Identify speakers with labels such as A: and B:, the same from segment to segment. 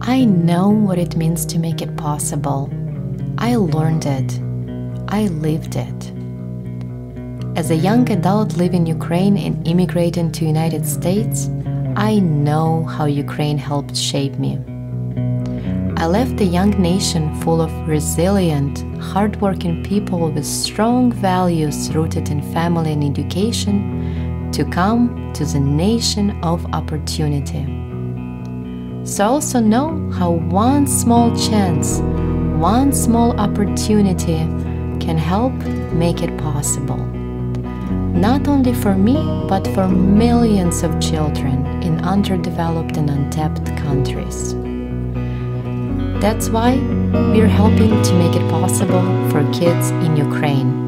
A: I know what it means to make it possible. I learned it. I lived it. As a young adult living in Ukraine and immigrating to United States, I know how Ukraine helped shape me. I left a young nation full of resilient, hardworking people with strong values rooted in family and education to come to the nation of opportunity. So also know how one small chance, one small opportunity can help make it possible. Not only for me, but for millions of children in underdeveloped and untapped countries. That's why we're helping to make it possible for kids in Ukraine,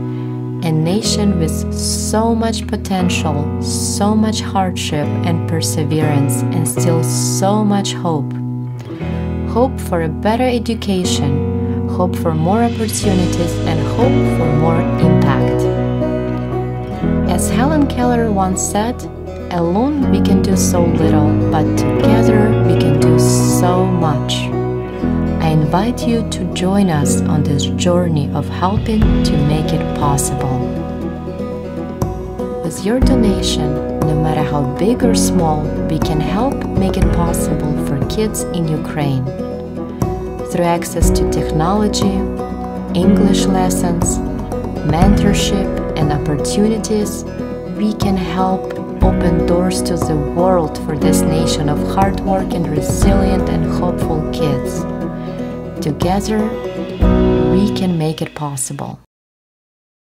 A: a nation with so much potential, so much hardship and perseverance, and still so much hope. Hope for a better education, hope for more opportunities, and hope for more impact. As Helen Keller once said, alone we can do so little, but together invite you to join us on this journey of helping to make it possible. With your donation, no matter how big or small, we can help make it possible for kids in Ukraine. Through access to technology, English lessons, mentorship, and opportunities, we can help open doors to the world for this nation of hardworking, resilient, and hopeful kids. Together, we can make it possible.